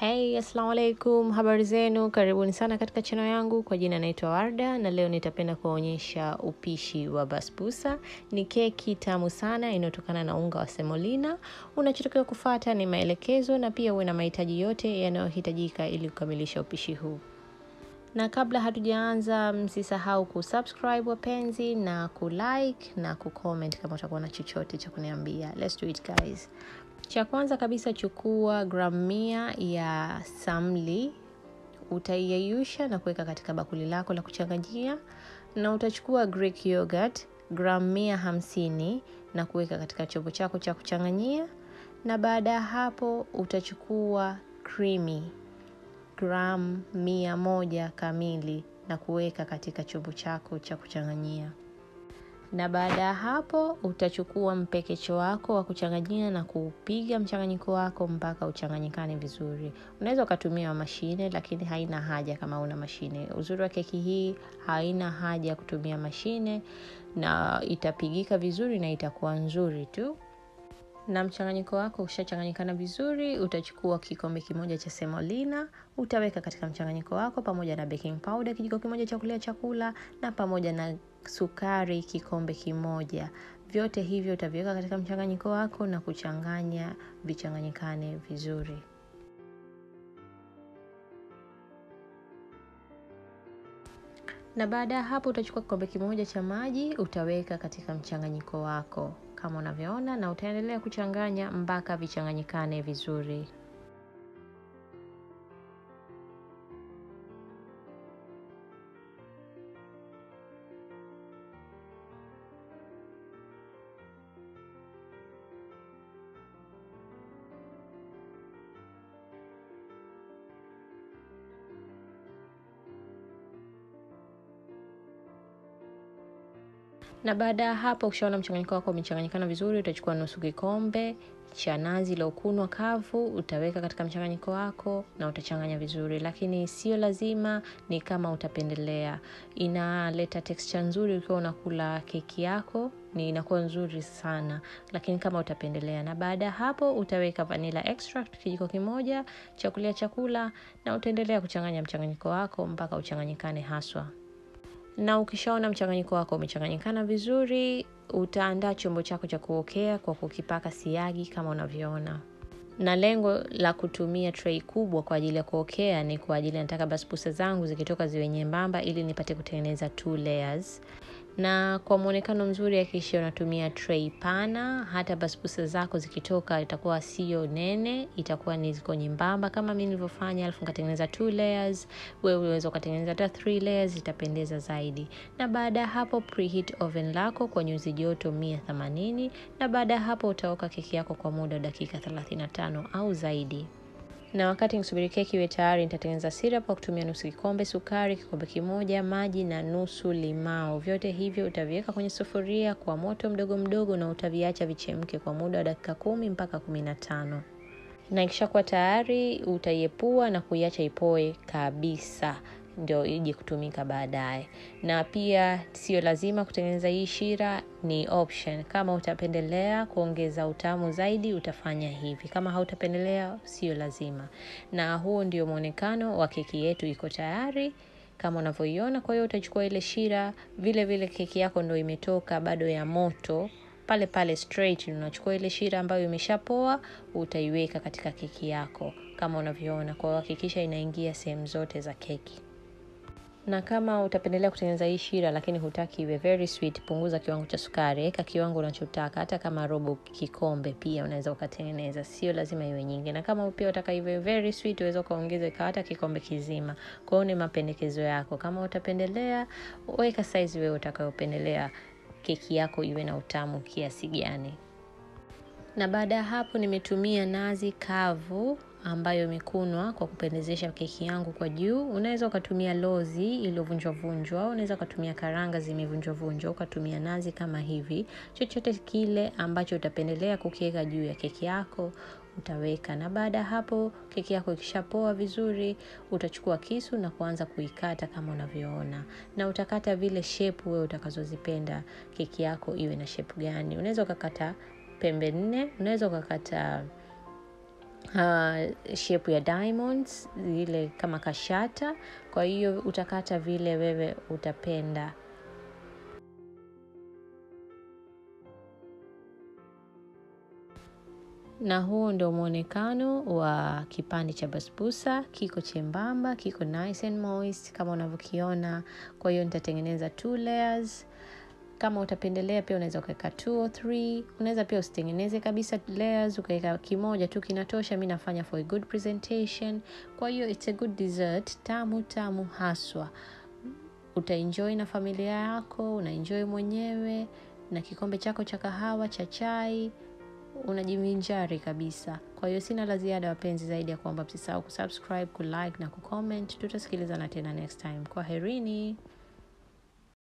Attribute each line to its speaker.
Speaker 1: Hey, assalamu alaikum, habari zenu, karibuni sana katika chano yangu. Kwa jina naitwa Warda na leo nitapenda kuwaonyesha upishi wa basbusa. Ni keki tamu sana inayotokana na unga wa semolina. Unachotakiwa kufata ni maelekezo na pia uwe na mahitaji yote yanayohitajika ili kukamilisha upishi huu. Na kabla hatujaanza, msisahau kusubscribe wapenzi, na kulike na kucomment kama utakuwa na chochote cha kuniambia. Let's do it guys. Cha kwanza kabisa, chukua gramu mia ya samli, utaiyeyusha na kuweka katika bakuli lako la kuchanganyia, na utachukua Greek yogurt gramu mia hamsini na kuweka katika chombo chako cha kuchanganyia, na baada ya hapo utachukua krimi gramu mia moja kamili na kuweka katika chombo chako cha kuchanganyia na baada ya hapo utachukua mpekecho wako wa kuchanganyia na kuupiga mchanganyiko wako mpaka uchanganyikane vizuri. Unaweza ukatumia mashine, lakini haina haja kama una mashine. Uzuri wa keki hii haina haja ya kutumia mashine, na itapigika vizuri na itakuwa nzuri tu. Na mchanganyiko wako ushachanganyikana vizuri, utachukua kikombe kimoja cha semolina, utaweka katika mchanganyiko wako pamoja na baking powder kijiko kimoja cha kulia chakula na pamoja na sukari kikombe kimoja. Vyote hivyo utaviweka katika mchanganyiko wako na kuchanganya vichanganyikane vizuri. Na baada ya hapo utachukua kikombe kimoja cha maji utaweka katika mchanganyiko wako kama unavyoona, na utaendelea kuchanganya mpaka vichanganyikane vizuri. Na baada ya hapo ukishaona mchanganyiko wako umechanganyikana vizuri, utachukua nusu kikombe cha nazi iliyokunwa kavu, utaweka katika mchanganyiko wako na utachanganya vizuri, lakini sio lazima, ni kama utapendelea. Inaleta texture nzuri ukiwa unakula keki yako, ni inakuwa nzuri sana, lakini kama utapendelea. Na baada ya hapo utaweka vanilla extract kijiko kimoja chakulia chakula, na utaendelea kuchanganya mchanganyiko wako mpaka uchanganyikane haswa na ukishaona mchanganyiko wako umechanganyikana vizuri, utaandaa chombo chako cha kuokea kwa kukipaka siagi kama unavyoona. Na lengo la kutumia tray kubwa kwa ajili ya kuokea ni kwa ajili nataka basbusa zangu zikitoka ziwe nyembamba, ili nipate kutengeneza two layers na kwa mwonekano mzuri hakikisha unatumia tray pana. Hata basbusa zako zikitoka itakuwa sio nene, itakuwa ni ziko nyembamba kama mimi nilivyofanya, alafu nikatengeneza two layers. Wewe unaweza ukatengeneza hata three layers, itapendeza zaidi. Na baada ya hapo preheat oven lako kwa nyuzi joto mia themanini, na baada ya hapo utaoka keki yako kwa muda wa dakika 35 au zaidi na wakati nisubiri keki iwe tayari, nitatengeneza syrup kwa kutumia nusu kikombe sukari, kikombe kimoja maji na nusu limao. Vyote hivyo utaviweka kwenye sufuria kwa moto mdogo mdogo, na utaviacha vichemke kwa muda wa dakika kumi mpaka kumi na tano na ikishakuwa tayari utaiepua na kuiacha ipoe kabisa ndio ije kutumika baadaye. Na pia sio lazima kutengeneza hii shira, ni option. Kama utapendelea kuongeza utamu zaidi utafanya hivi, kama hautapendelea sio lazima. Na huo ndio mwonekano wa keki yetu, iko tayari kama unavyoiona. Kwa hiyo utachukua ile shira, vile vile keki yako ndo imetoka bado ya moto pale pale straight, unachukua ile shira ambayo imeshapoa utaiweka katika keki yako kama unavyoona. Kwa hiyo hakikisha inaingia sehemu zote za keki na kama utapendelea kutengeneza hii shira lakini hutaki iwe very sweet, punguza kiwango cha sukari, weka kiwango unachotaka, hata kama robo kikombe pia unaweza ukatengeneza, sio lazima iwe nyingi. Na kama pia utaka iwe very sweet, unaweza ukaongeza hata kikombe kizima. Kwa hiyo ni mapendekezo yako, kama utapendelea weka size wewe utakayopendelea keki yako iwe na utamu kiasi gani. Na baada ya hapo nimetumia nazi kavu ambayo imekunwa kwa kupendezesha keki yangu kwa juu. Unaweza ukatumia lozi iliyovunjwavunjwa, unaweza ukatumia karanga zimevunjwavunjwa, ukatumia nazi kama hivi. Chochote kile ambacho utapendelea kukiweka juu ya keki yako utaweka. Na baada ya hapo keki yako ikishapoa vizuri, utachukua kisu na kuanza kuikata kama unavyoona, na utakata vile shepu wewe utakazozipenda keki yako iwe na shepu gani. Unaweza ukakata pembe nne, unaweza ukakata uh, shape ya diamonds zile kama kashata. Kwa hiyo utakata vile wewe utapenda. Na huo ndio mwonekano wa kipande cha basbusa. Kiko chembamba kiko nice and moist kama unavyokiona. Kwa hiyo nitatengeneza two layers kama utapendelea pia unaweza ukaweka two or three. Unaweza pia usitengeneze kabisa layers ukaweka kimoja tu kinatosha. Mi nafanya for a good presentation. Kwa hiyo it's a good dessert. Tamu tamu haswa. Utaenjoy na familia yako unaenjoy mwenyewe na kikombe chako cha kahawa cha chai unajivinjari kabisa. Kwa hiyo sina la ziada wapenzi zaidi ya kwamba msisahau kusubscribe kulike na kucomment. Tutasikilizana tena next time. Kwa herini